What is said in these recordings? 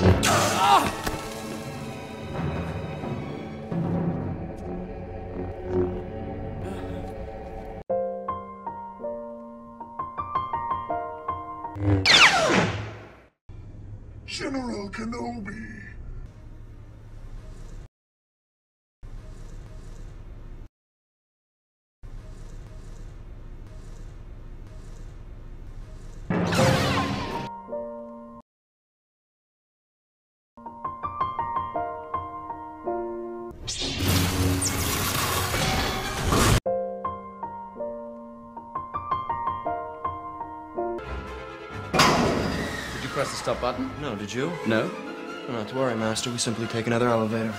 General Kenobi. You press the stop button? No, did you? No. No, not to worry, Master. We simply take another elevator.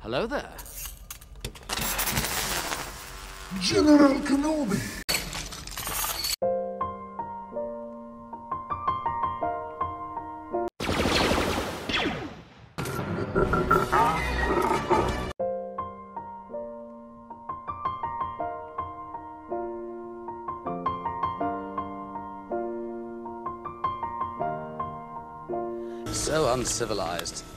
Hello there. General Kenobi. So uncivilized.